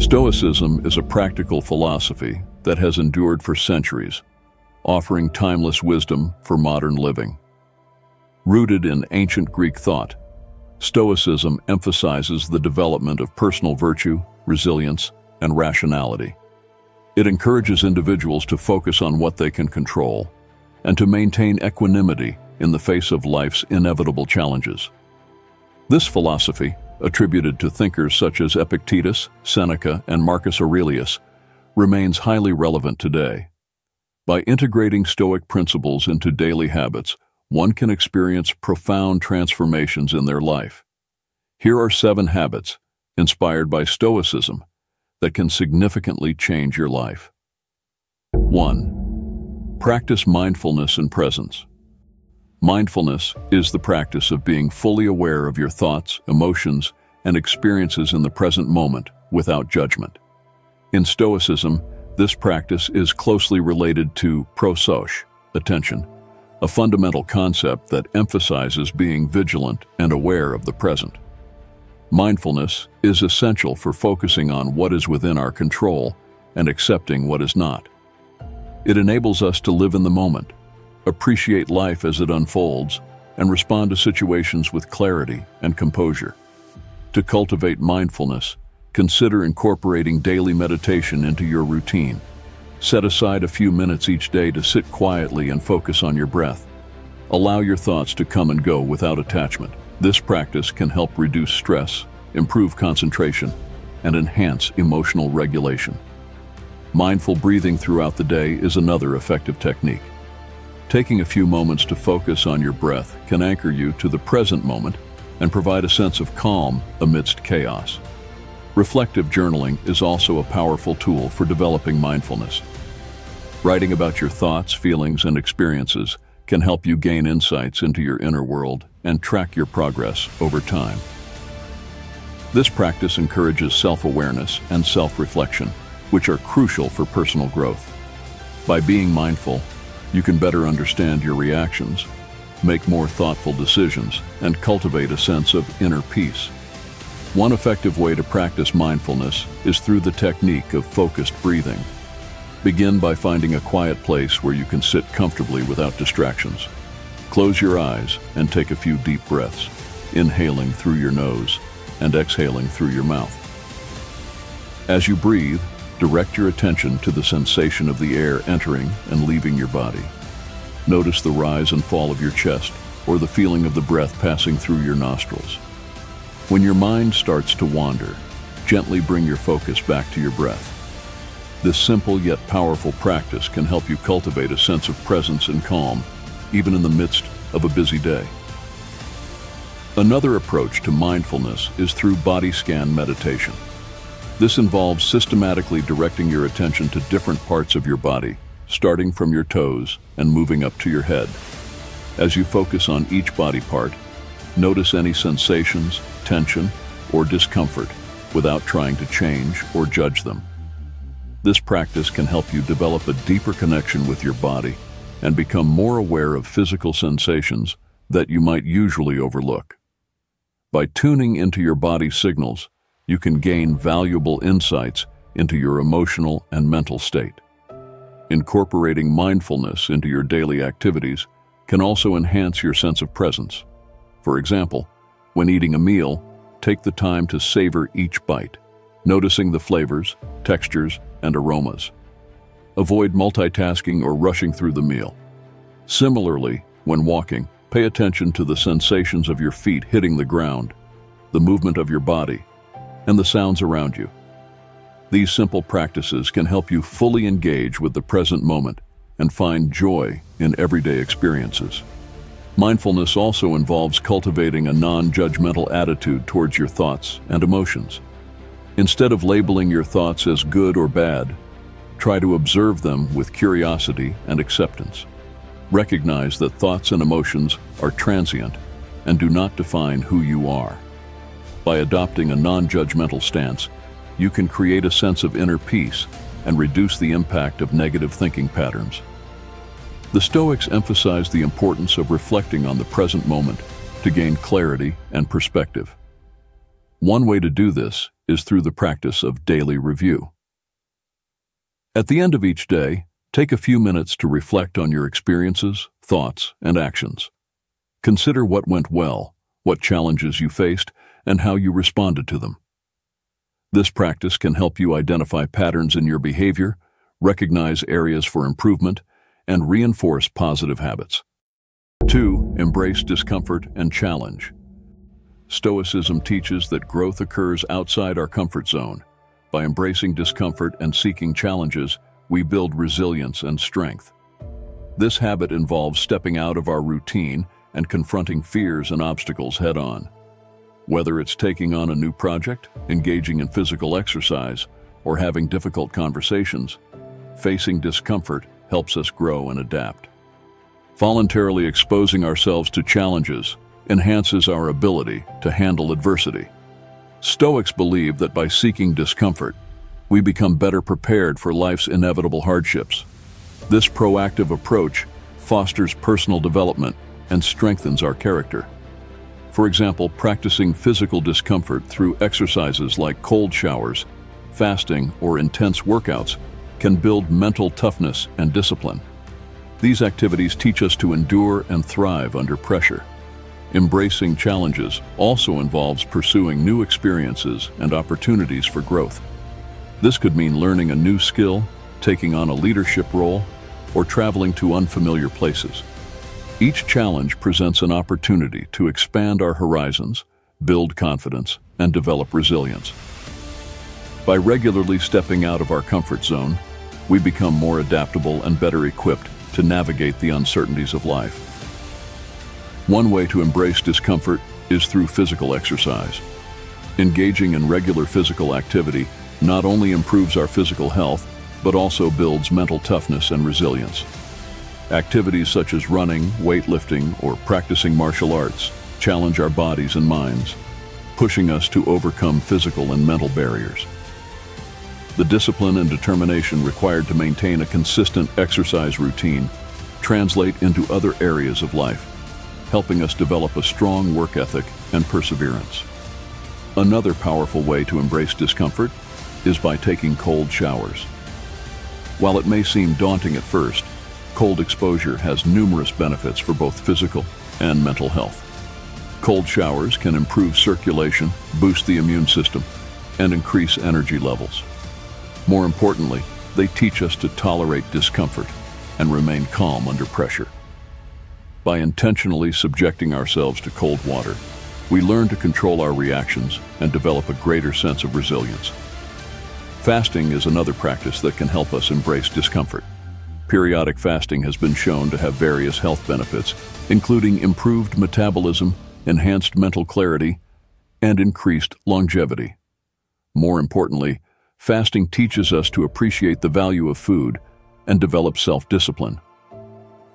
Stoicism is a practical philosophy that has endured for centuries, offering timeless wisdom for modern living. Rooted in ancient Greek thought, Stoicism emphasizes the development of personal virtue, resilience, and rationality. It encourages individuals to focus on what they can control and to maintain equanimity in the face of life's inevitable challenges. This philosophy, attributed to thinkers such as Epictetus, Seneca, and Marcus Aurelius, remains highly relevant today. By integrating Stoic principles into daily habits, one can experience profound transformations in their life. Here are seven habits, inspired by Stoicism, that can significantly change your life. 1. Practice mindfulness and presence. Mindfulness is the practice of being fully aware of your thoughts, emotions, and experiences in the present moment without judgment. In Stoicism, this practice is closely related to prosoche, attention, a fundamental concept that emphasizes being vigilant and aware of the present. Mindfulness is essential for focusing on what is within our control and accepting what is not. It enables us to live in the moment, appreciate life as it unfolds, and respond to situations with clarity and composure. To cultivate mindfulness, consider incorporating daily meditation into your routine. Set aside a few minutes each day to sit quietly and focus on your breath. Allow your thoughts to come and go without attachment. This practice can help reduce stress, improve concentration, and enhance emotional regulation. Mindful breathing throughout the day is another effective technique. Taking a few moments to focus on your breath can anchor you to the present moment and provide a sense of calm amidst chaos. Reflective journaling is also a powerful tool for developing mindfulness. Writing about your thoughts, feelings, and experiences can help you gain insights into your inner world and track your progress over time. This practice encourages self-awareness and self-reflection, which are crucial for personal growth. By being mindful, you can better understand your reactions, make more thoughtful decisions, and cultivate a sense of inner peace. One effective way to practice mindfulness is through the technique of focused breathing. Begin by finding a quiet place where you can sit comfortably without distractions. Close your eyes and take a few deep breaths, inhaling through your nose and exhaling through your mouth. As you breathe, direct your attention to the sensation of the air entering and leaving your body. Notice the rise and fall of your chest or the feeling of the breath passing through your nostrils. When your mind starts to wander, gently bring your focus back to your breath. This simple yet powerful practice can help you cultivate a sense of presence and calm, even in the midst of a busy day. Another approach to mindfulness is through body scan meditation. This involves systematically directing your attention to different parts of your body, starting from your toes and moving up to your head. As you focus on each body part, notice any sensations, tension, or discomfort without trying to change or judge them. This practice can help you develop a deeper connection with your body and become more aware of physical sensations that you might usually overlook. By tuning into your body's signals, you can gain valuable insights into your emotional and mental state. Incorporating mindfulness into your daily activities can also enhance your sense of presence. For example, when eating a meal, take the time to savor each bite, noticing the flavors, textures, and aromas. Avoid multitasking or rushing through the meal. Similarly, when walking, Pay attention to the sensations of your feet hitting the ground, the movement of your body, and the sounds around you. These simple practices can help you fully engage with the present moment and find joy in everyday experiences. Mindfulness also involves cultivating a non-judgmental attitude towards your thoughts and emotions. Instead of labeling your thoughts as good or bad, try to observe them with curiosity and acceptance. Recognize that thoughts and emotions are transient and do not define who you are. By adopting a non-judgmental stance, you can create a sense of inner peace and reduce the impact of negative thinking patterns. The Stoics emphasize the importance of reflecting on the present moment to gain clarity and perspective. One way to do this is through the practice of daily review. At the end of each day, take a few minutes to reflect on your experiences, thoughts, and actions. Consider what went well, what challenges you faced, and how you responded to them. This practice can help you identify patterns in your behavior, recognize areas for improvement, and reinforce positive habits. 2. Embrace discomfort and challenge. Stoicism teaches that growth occurs outside our comfort zone. By embracing discomfort and seeking challenges, we build resilience and strength. This habit involves stepping out of our routine and confronting fears and obstacles head-on. Whether it's taking on a new project, engaging in physical exercise, or having difficult conversations, facing discomfort helps us grow and adapt. Voluntarily exposing ourselves to challenges enhances our ability to handle adversity. Stoics believe that by seeking discomfort, we become better prepared for life's inevitable hardships. This proactive approach fosters personal development and strengthens our character. For example, practicing physical discomfort through exercises like cold showers, fasting, or intense workouts can build mental toughness and discipline. These activities teach us to endure and thrive under pressure. Embracing challenges also involves pursuing new experiences and opportunities for growth. This could mean learning a new skill, taking on a leadership role, or traveling to unfamiliar places. Each challenge presents an opportunity to expand our horizons, build confidence, and develop resilience. By regularly stepping out of our comfort zone, we become more adaptable and better equipped to navigate the uncertainties of life. One way to embrace discomfort is through physical exercise. Engaging in regular physical activity not only improves our physical health, but also builds mental toughness and resilience. Activities such as running, weightlifting, or practicing martial arts challenge our bodies and minds, pushing us to overcome physical and mental barriers. The discipline and determination required to maintain a consistent exercise routine translate into other areas of life, helping us develop a strong work ethic and perseverance. Another powerful way to embrace discomfort is by taking cold showers. While it may seem daunting at first, cold exposure has numerous benefits for both physical and mental health. Cold showers can improve circulation, boost the immune system, and increase energy levels. More importantly, they teach us to tolerate discomfort and remain calm under pressure. By intentionally subjecting ourselves to cold water, we learn to control our reactions and develop a greater sense of resilience. Fasting is another practice that can help us embrace discomfort. Periodic fasting has been shown to have various health benefits, including improved metabolism, enhanced mental clarity, and increased longevity. More importantly, fasting teaches us to appreciate the value of food and develop self-discipline.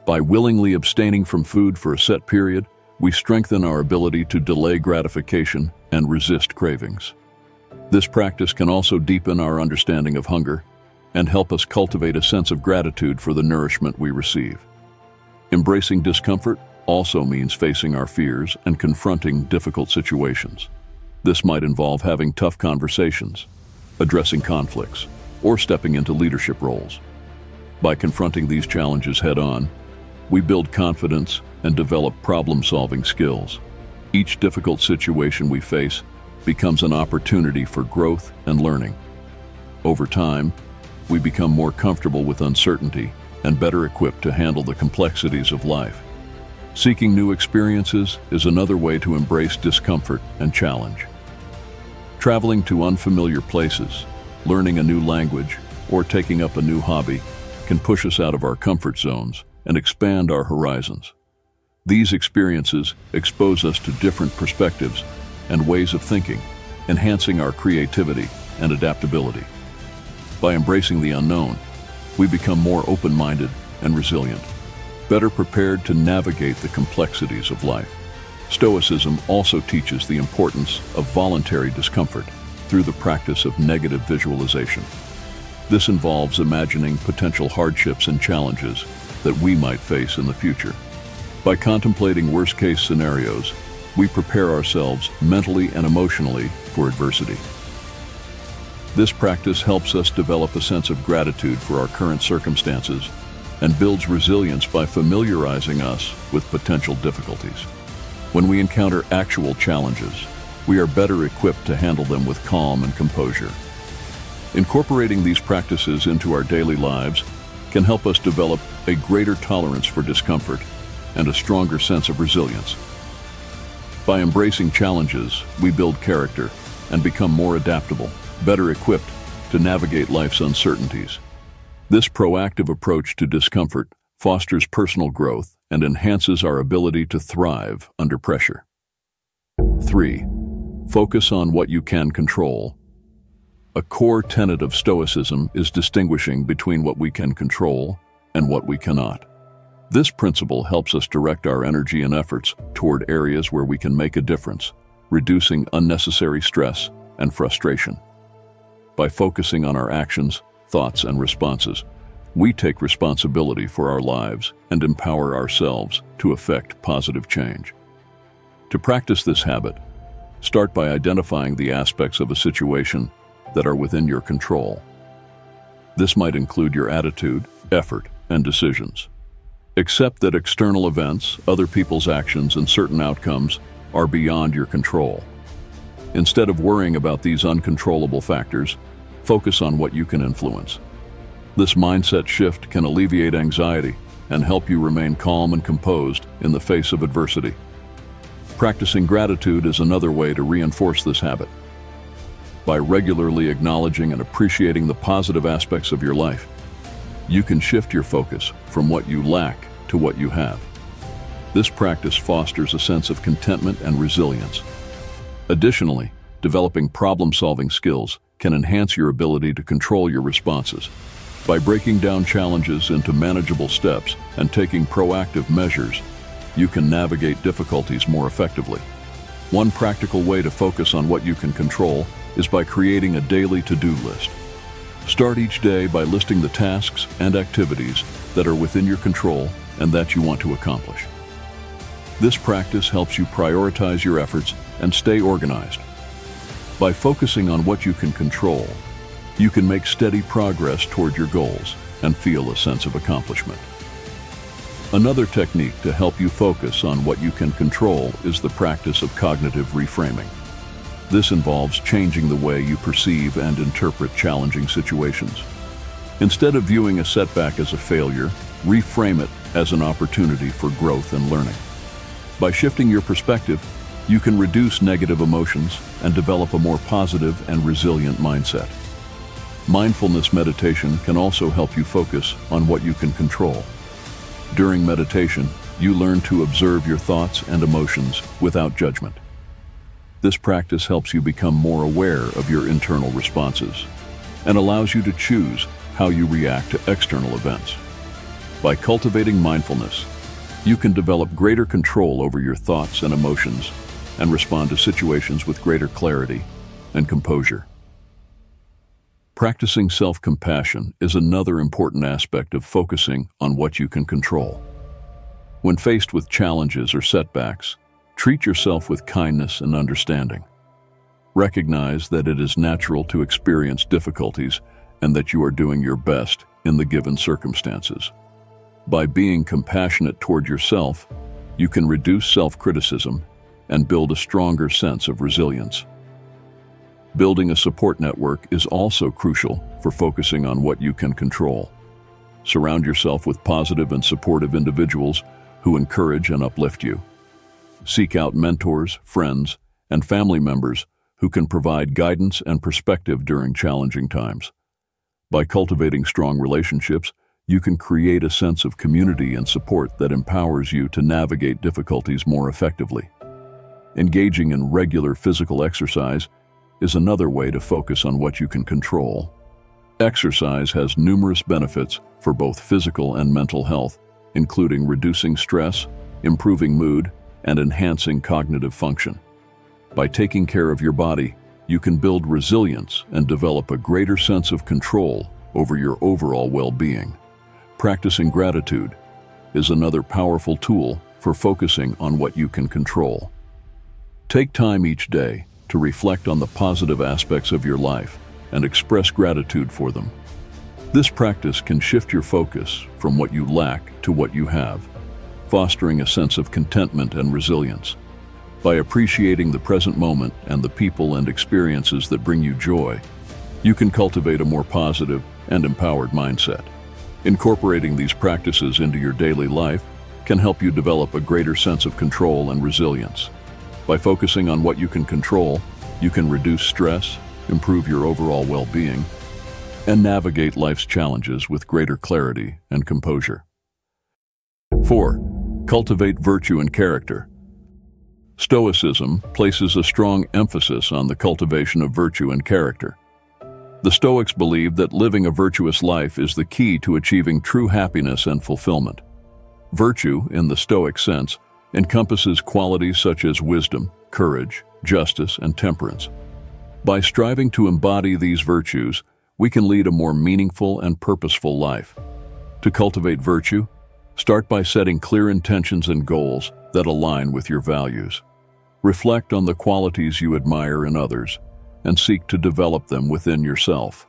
By willingly abstaining from food for a set period, we strengthen our ability to delay gratification and resist cravings. This practice can also deepen our understanding of hunger and help us cultivate a sense of gratitude for the nourishment we receive. Embracing discomfort also means facing our fears and confronting difficult situations. This might involve having tough conversations, addressing conflicts, or stepping into leadership roles. By confronting these challenges head-on, we build confidence and develop problem-solving skills. Each difficult situation we face becomes an opportunity for growth and learning. Over time, we become more comfortable with uncertainty and better equipped to handle the complexities of life. Seeking new experiences is another way to embrace discomfort and challenge. Traveling to unfamiliar places, learning a new language, or taking up a new hobby can push us out of our comfort zones and expand our horizons. These experiences expose us to different perspectives and ways of thinking, enhancing our creativity and adaptability. By embracing the unknown, we become more open-minded and resilient, better prepared to navigate the complexities of life. Stoicism also teaches the importance of voluntary discomfort through the practice of negative visualization. This involves imagining potential hardships and challenges that we might face in the future. By contemplating worst-case scenarios, we prepare ourselves mentally and emotionally for adversity. This practice helps us develop a sense of gratitude for our current circumstances and builds resilience by familiarizing us with potential difficulties. When we encounter actual challenges, we are better equipped to handle them with calm and composure. Incorporating these practices into our daily lives can help us develop a greater tolerance for discomfort and a stronger sense of resilience. By embracing challenges, we build character and become more adaptable, better equipped to navigate life's uncertainties. This proactive approach to discomfort fosters personal growth and enhances our ability to thrive under pressure. 3. Focus on what you can control. A core tenet of Stoicism is distinguishing between what we can control and what we cannot. This principle helps us direct our energy and efforts toward areas where we can make a difference, reducing unnecessary stress and frustration. By focusing on our actions, thoughts, and responses, we take responsibility for our lives and empower ourselves to effect positive change. To practice this habit, start by identifying the aspects of a situation that are within your control. This might include your attitude, effort, and decisions. Accept that external events, other people's actions, and certain outcomes are beyond your control. Instead of worrying about these uncontrollable factors, focus on what you can influence. This mindset shift can alleviate anxiety and help you remain calm and composed in the face of adversity. Practicing gratitude is another way to reinforce this habit. By regularly acknowledging and appreciating the positive aspects of your life, you can shift your focus from what you lack to what you have. This practice fosters a sense of contentment and resilience. Additionally, developing problem-solving skills can enhance your ability to control your responses. By breaking down challenges into manageable steps and taking proactive measures, you can navigate difficulties more effectively. One practical way to focus on what you can control is by creating a daily to-do list. Start each day by listing the tasks and activities that are within your control and that you want to accomplish. This practice helps you prioritize your efforts and stay organized. By focusing on what you can control, you can make steady progress toward your goals and feel a sense of accomplishment. Another technique to help you focus on what you can control is the practice of cognitive reframing. This involves changing the way you perceive and interpret challenging situations. Instead of viewing a setback as a failure, reframe it as an opportunity for growth and learning. By shifting your perspective, you can reduce negative emotions and develop a more positive and resilient mindset. Mindfulness meditation can also help you focus on what you can control. During meditation, you learn to observe your thoughts and emotions without judgment. This practice helps you become more aware of your internal responses and allows you to choose how you react to external events. By cultivating mindfulness, you can develop greater control over your thoughts and emotions and respond to situations with greater clarity and composure. Practicing self-compassion is another important aspect of focusing on what you can control. When faced with challenges or setbacks, treat yourself with kindness and understanding. Recognize that it is natural to experience difficulties and that you are doing your best in the given circumstances. By being compassionate toward yourself, you can reduce self-criticism and build a stronger sense of resilience. Building a support network is also crucial for focusing on what you can control. Surround yourself with positive and supportive individuals who encourage and uplift you. Seek out mentors, friends, and family members who can provide guidance and perspective during challenging times. By cultivating strong relationships, you can create a sense of community and support that empowers you to navigate difficulties more effectively. Engaging in regular physical exercise is another way to focus on what you can control. Exercise has numerous benefits for both physical and mental health, including reducing stress, improving mood, and enhancing cognitive function. By taking care of your body, you can build resilience and develop a greater sense of control over your overall well-being. Practicing gratitude is another powerful tool for focusing on what you can control. Take time each day to reflect on the positive aspects of your life and express gratitude for them. This practice can shift your focus from what you lack to what you have, fostering a sense of contentment and resilience. By appreciating the present moment and the people and experiences that bring you joy, you can cultivate a more positive and empowered mindset. Incorporating these practices into your daily life can help you develop a greater sense of control and resilience. By focusing on what you can control, you can reduce stress, improve your overall well-being, and navigate life's challenges with greater clarity and composure. 4. Cultivate virtue and character. Stoicism places a strong emphasis on the cultivation of virtue and character. The Stoics believe that living a virtuous life is the key to achieving true happiness and fulfillment. Virtue, in the Stoic sense, encompasses qualities such as wisdom, courage, justice, and temperance. By striving to embody these virtues, we can lead a more meaningful and purposeful life. To cultivate virtue, start by setting clear intentions and goals that align with your values. Reflect on the qualities you admire in others and seek to develop them within yourself.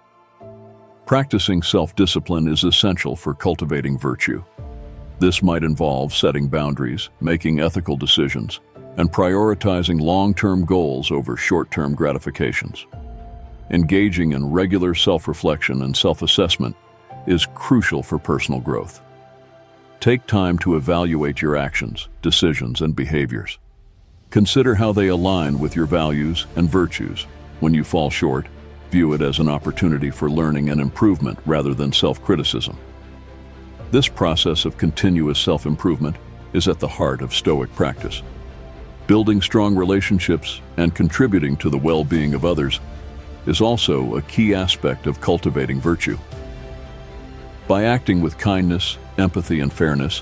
Practicing self-discipline is essential for cultivating virtue. This might involve setting boundaries, making ethical decisions, and prioritizing long-term goals over short-term gratifications. Engaging in regular self-reflection and self-assessment is crucial for personal growth. Take time to evaluate your actions, decisions, and behaviors. Consider how they align with your values and virtues. When you fall short, view it as an opportunity for learning and improvement rather than self-criticism. This process of continuous self-improvement is at the heart of Stoic practice. Building strong relationships and contributing to the well-being of others is also a key aspect of cultivating virtue. By acting with kindness, empathy, and fairness,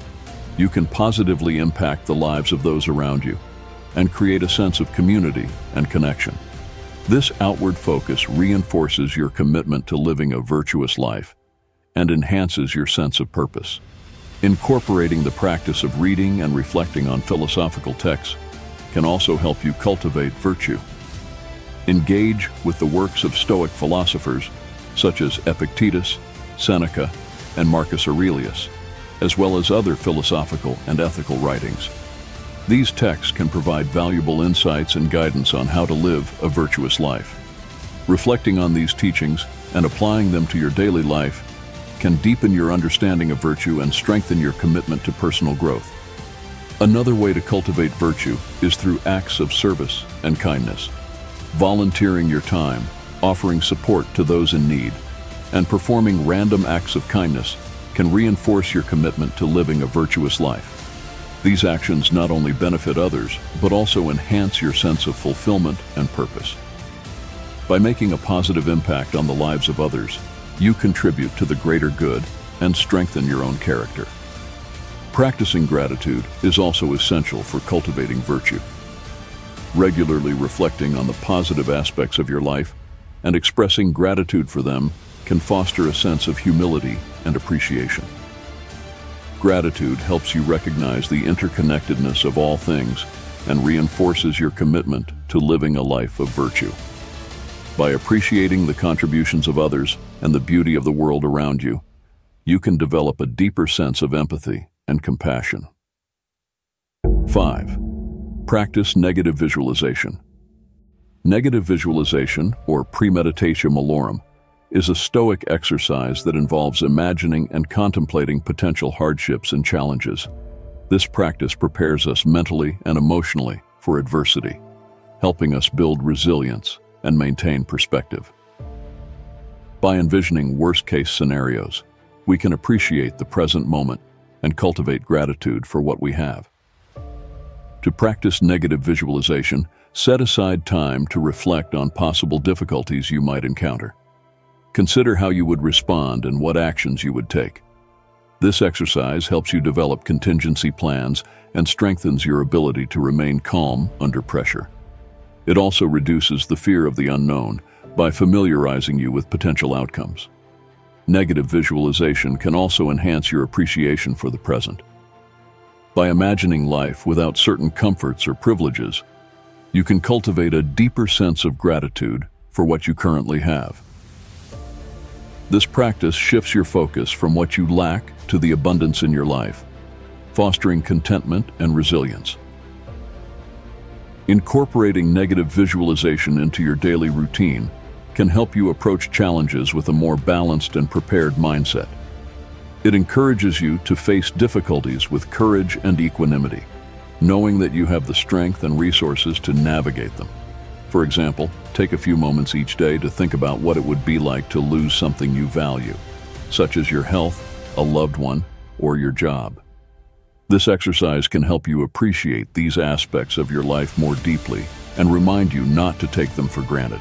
you can positively impact the lives of those around you and create a sense of community and connection. This outward focus reinforces your commitment to living a virtuous life and enhances your sense of purpose. Incorporating the practice of reading and reflecting on philosophical texts can also help you cultivate virtue. Engage with the works of Stoic philosophers such as Epictetus, Seneca, and Marcus Aurelius, as well as other philosophical and ethical writings. These texts can provide valuable insights and guidance on how to live a virtuous life. Reflecting on these teachings and applying them to your daily life can deepen your understanding of virtue and strengthen your commitment to personal growth. Another way to cultivate virtue is through acts of service and kindness. Volunteering your time, offering support to those in need, and performing random acts of kindness can reinforce your commitment to living a virtuous life. These actions not only benefit others, but also enhance your sense of fulfillment and purpose. By making a positive impact on the lives of others, you contribute to the greater good and strengthen your own character. Practicing gratitude is also essential for cultivating virtue. Regularly reflecting on the positive aspects of your life and expressing gratitude for them can foster a sense of humility and appreciation. Gratitude helps you recognize the interconnectedness of all things and reinforces your commitment to living a life of virtue. By appreciating the contributions of others and the beauty of the world around you, you can develop a deeper sense of empathy and compassion. 5. Practice negative visualization. Negative visualization, or premeditatio malorum, is a stoic exercise that involves imagining and contemplating potential hardships and challenges. This practice prepares us mentally and emotionally for adversity, helping us build resilience and maintain perspective. By envisioning worst-case scenarios, we can appreciate the present moment and cultivate gratitude for what we have. To practice negative visualization, set aside time to reflect on possible difficulties you might encounter. Consider how you would respond and what actions you would take. This exercise helps you develop contingency plans and strengthens your ability to remain calm under pressure. It also reduces the fear of the unknown by familiarizing you with potential outcomes. Negative visualization can also enhance your appreciation for the present. By imagining life without certain comforts or privileges, you can cultivate a deeper sense of gratitude for what you currently have. This practice shifts your focus from what you lack to the abundance in your life, fostering contentment and resilience. Incorporating negative visualization into your daily routine can help you approach challenges with a more balanced and prepared mindset. It encourages you to face difficulties with courage and equanimity, knowing that you have the strength and resources to navigate them. For example, take a few moments each day to think about what it would be like to lose something you value, such as your health, a loved one, or your job. This exercise can help you appreciate these aspects of your life more deeply and remind you not to take them for granted.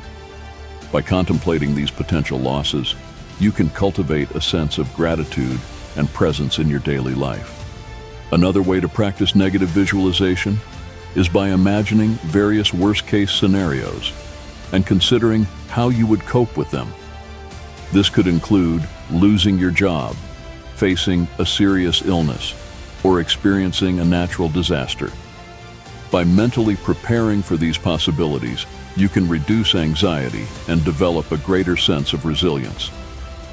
By contemplating these potential losses, you can cultivate a sense of gratitude and presence in your daily life. Another way to practice negative visualization is by imagining various worst-case scenarios and considering how you would cope with them. This could include losing your job, facing a serious illness, or experiencing a natural disaster. By mentally preparing for these possibilities, you can reduce anxiety and develop a greater sense of resilience.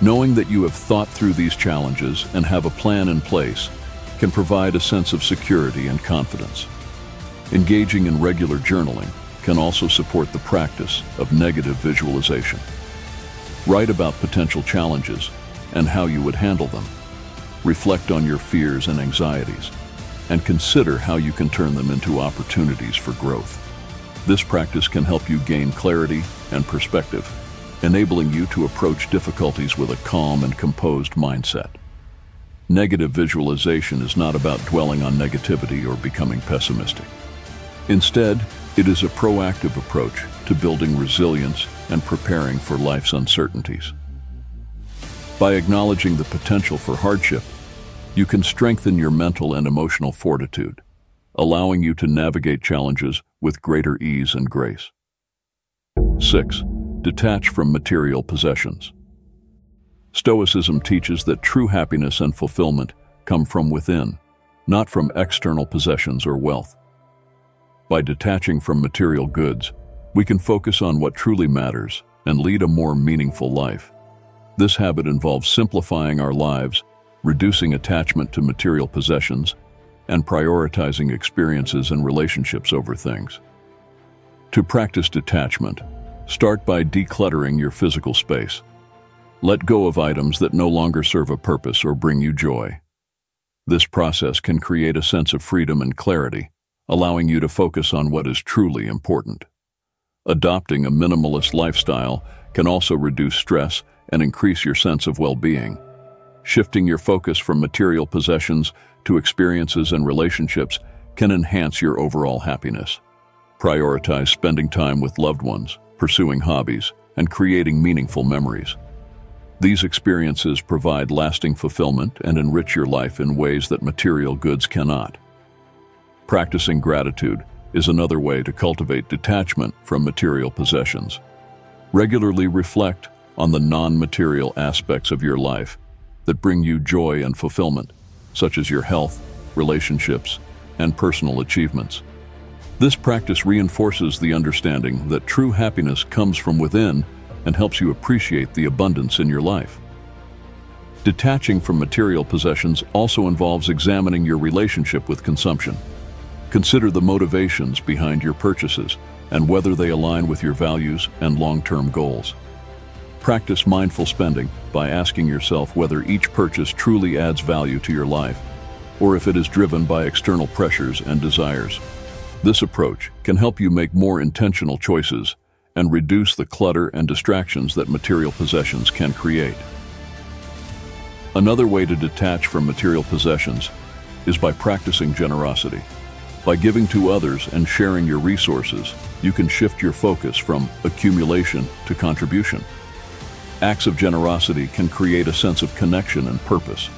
Knowing that you have thought through these challenges and have a plan in place can provide a sense of security and confidence. Engaging in regular journaling can also support the practice of negative visualization. Write about potential challenges and how you would handle them. Reflect on your fears and anxieties, and consider how you can turn them into opportunities for growth. This practice can help you gain clarity and perspective, enabling you to approach difficulties with a calm and composed mindset. Negative visualization is not about dwelling on negativity or becoming pessimistic. Instead, it is a proactive approach to building resilience and preparing for life's uncertainties. By acknowledging the potential for hardship, you can strengthen your mental and emotional fortitude, allowing you to navigate challenges with greater ease and grace. 6. Detach from material possessions. Stoicism teaches that true happiness and fulfillment come from within, not from external possessions or wealth. By detaching from material goods, we can focus on what truly matters and lead a more meaningful life. This habit involves simplifying our lives, reducing attachment to material possessions, and prioritizing experiences and relationships over things. To practice detachment, start by decluttering your physical space. Let go of items that no longer serve a purpose or bring you joy. This process can create a sense of freedom and clarity, allowing you to focus on what is truly important. Adopting a minimalist lifestyle can also reduce stress and increase your sense of well-being. Shifting your focus from material possessions to experiences and relationships can enhance your overall happiness. Prioritize spending time with loved ones, pursuing hobbies, and creating meaningful memories. These experiences provide lasting fulfillment and enrich your life in ways that material goods cannot. Practicing gratitude is another way to cultivate detachment from material possessions. Regularly reflect on the non-material aspects of your life that bring you joy and fulfillment, such as your health, relationships, and personal achievements. This practice reinforces the understanding that true happiness comes from within and helps you appreciate the abundance in your life. Detaching from material possessions also involves examining your relationship with consumption. Consider the motivations behind your purchases and whether they align with your values and long-term goals. Practice mindful spending by asking yourself whether each purchase truly adds value to your life or if it is driven by external pressures and desires. This approach can help you make more intentional choices and reduce the clutter and distractions that material possessions can create. Another way to detach from material possessions is by practicing generosity. By giving to others and sharing your resources, you can shift your focus from accumulation to contribution. Acts of generosity can create a sense of connection and purpose,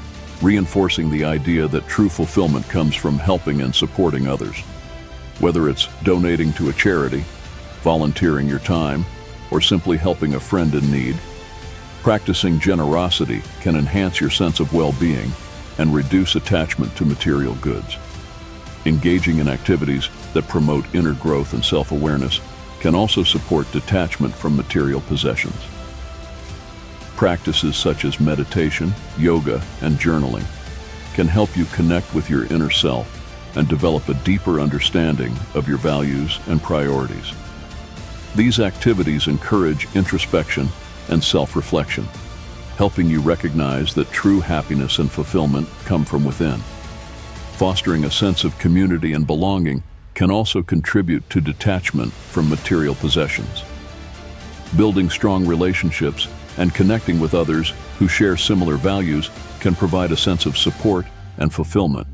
reinforcing the idea that true fulfillment comes from helping and supporting others. Whether it's donating to a charity, volunteering your time, or simply helping a friend in need, practicing generosity can enhance your sense of well-being and reduce attachment to material goods. Engaging in activities that promote inner growth and self-awareness can also support detachment from material possessions. Practices such as meditation, yoga, and journaling can help you connect with your inner self and develop a deeper understanding of your values and priorities. These activities encourage introspection and self-reflection, helping you recognize that true happiness and fulfillment come from within. Fostering a sense of community and belonging can also contribute to detachment from material possessions. Building strong relationships and connecting with others who share similar values can provide a sense of support and fulfillment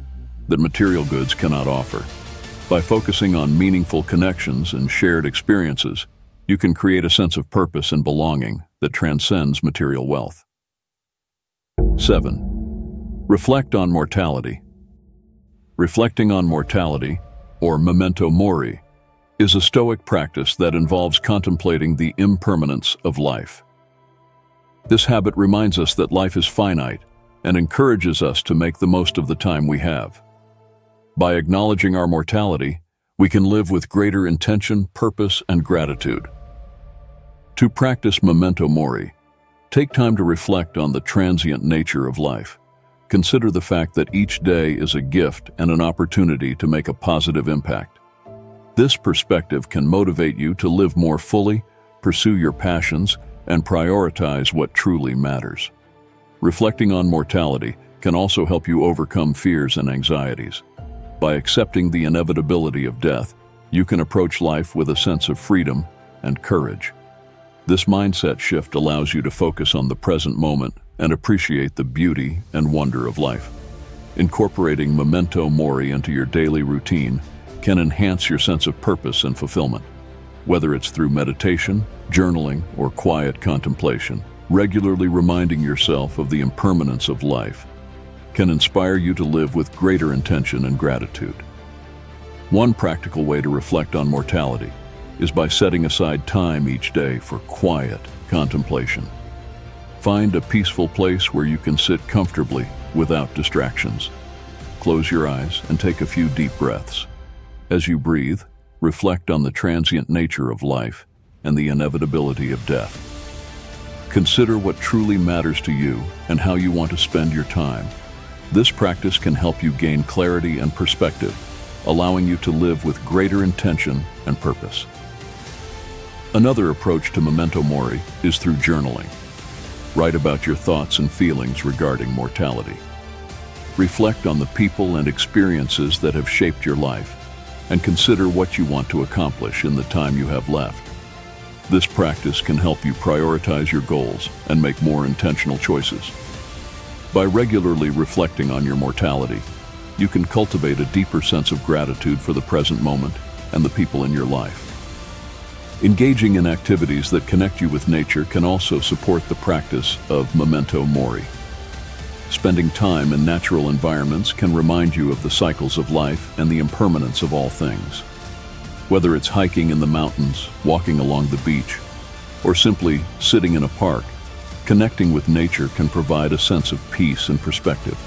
that material goods cannot offer. By focusing on meaningful connections and shared experiences, you can create a sense of purpose and belonging that transcends material wealth. 7. Reflect on mortality. Reflecting on mortality, or memento mori, is a Stoic practice that involves contemplating the impermanence of life. This habit reminds us that life is finite and encourages us to make the most of the time we have. By acknowledging our mortality, we can live with greater intention, purpose, and gratitude. To practice memento mori, take time to reflect on the transient nature of life. Consider the fact that each day is a gift and an opportunity to make a positive impact. This perspective can motivate you to live more fully, pursue your passions, and prioritize what truly matters. Reflecting on mortality can also help you overcome fears and anxieties. By accepting the inevitability of death, you can approach life with a sense of freedom and courage. This mindset shift allows you to focus on the present moment and appreciate the beauty and wonder of life. Incorporating memento mori into your daily routine can enhance your sense of purpose and fulfillment. Whether it's through meditation, journaling, or quiet contemplation, regularly reminding yourself of the impermanence of life can inspire you to live with greater intention and gratitude. One practical way to reflect on mortality is by setting aside time each day for quiet contemplation. Find a peaceful place where you can sit comfortably without distractions. Close your eyes and take a few deep breaths. As you breathe, reflect on the transient nature of life and the inevitability of death. Consider what truly matters to you and how you want to spend your time. This practice can help you gain clarity and perspective, allowing you to live with greater intention and purpose. Another approach to memento mori is through journaling. Write about your thoughts and feelings regarding mortality. Reflect on the people and experiences that have shaped your life, and consider what you want to accomplish in the time you have left. This practice can help you prioritize your goals and make more intentional choices. By regularly reflecting on your mortality, you can cultivate a deeper sense of gratitude for the present moment and the people in your life. Engaging in activities that connect you with nature can also support the practice of memento mori. Spending time in natural environments can remind you of the cycles of life and the impermanence of all things. Whether it's hiking in the mountains, walking along the beach, or simply sitting in a park, connecting with nature can provide a sense of peace and perspective.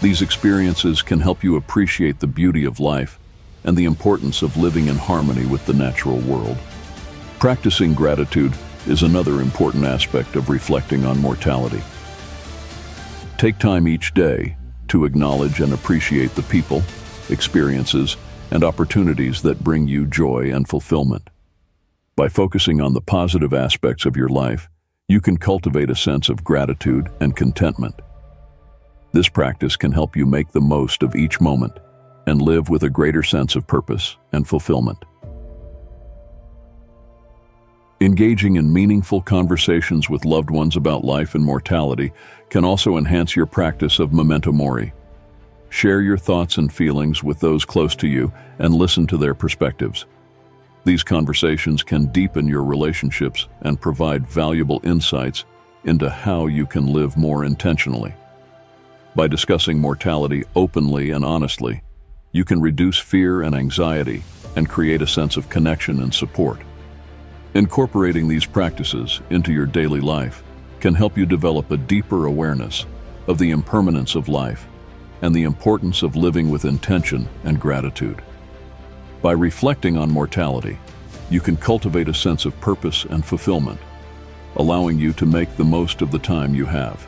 These experiences can help you appreciate the beauty of life and the importance of living in harmony with the natural world. Practicing gratitude is another important aspect of reflecting on mortality. Take time each day to acknowledge and appreciate the people, experiences, and opportunities that bring you joy and fulfillment. By focusing on the positive aspects of your life, you can cultivate a sense of gratitude and contentment. This practice can help you make the most of each moment and live with a greater sense of purpose and fulfillment. Engaging in meaningful conversations with loved ones about life and mortality can also enhance your practice of memento mori. Share your thoughts and feelings with those close to you and listen to their perspectives. These conversations can deepen your relationships and provide valuable insights into how you can live more intentionally. By discussing mortality openly and honestly, you can reduce fear and anxiety and create a sense of connection and support. Incorporating these practices into your daily life can help you develop a deeper awareness of the impermanence of life and the importance of living with intention and gratitude. By reflecting on mortality, you can cultivate a sense of purpose and fulfillment. allowing you to make the most of the time you have.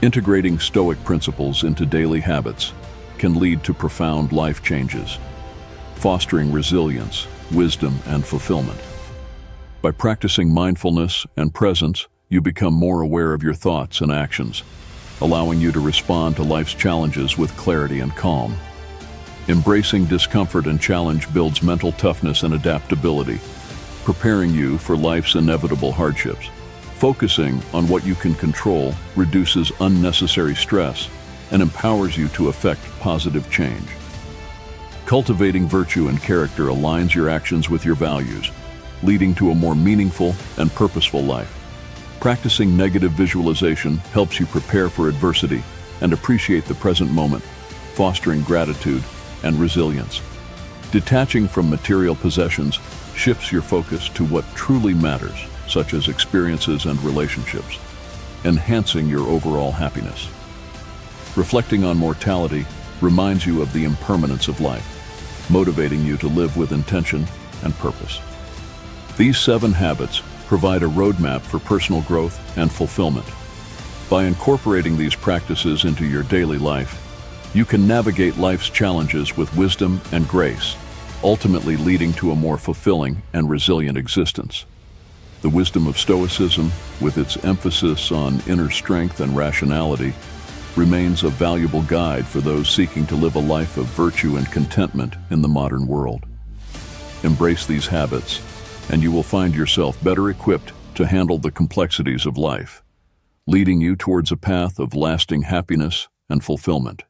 Integrating Stoic principles into daily habits can lead to profound life changes, fostering resilience, wisdom, and fulfillment. By practicing mindfulness and presence, you become more aware of your thoughts and actions, allowing you to respond to life's challenges with clarity and calm. Embracing discomfort and challenge builds mental toughness and adaptability, preparing you for life's inevitable hardships. Focusing on what you can control reduces unnecessary stress and empowers you to effect positive change. Cultivating virtue and character aligns your actions with your values, leading to a more meaningful and purposeful life. Practicing negative visualization helps you prepare for adversity and appreciate the present moment, fostering gratitude and resilience. Detaching from material possessions shifts your focus to what truly matters, such as experiences and relationships, enhancing your overall happiness. Reflecting on mortality reminds you of the impermanence of life, motivating you to live with intention and purpose. These seven habits provide a roadmap for personal growth and fulfillment. By incorporating these practices into your daily life, you can navigate life's challenges with wisdom and grace, ultimately leading to a more fulfilling and resilient existence. The wisdom of Stoicism, with its emphasis on inner strength and rationality, remains a valuable guide for those seeking to live a life of virtue and contentment in the modern world. Embrace these habits, and you will find yourself better equipped to handle the complexities of life, leading you towards a path of lasting happiness and fulfillment.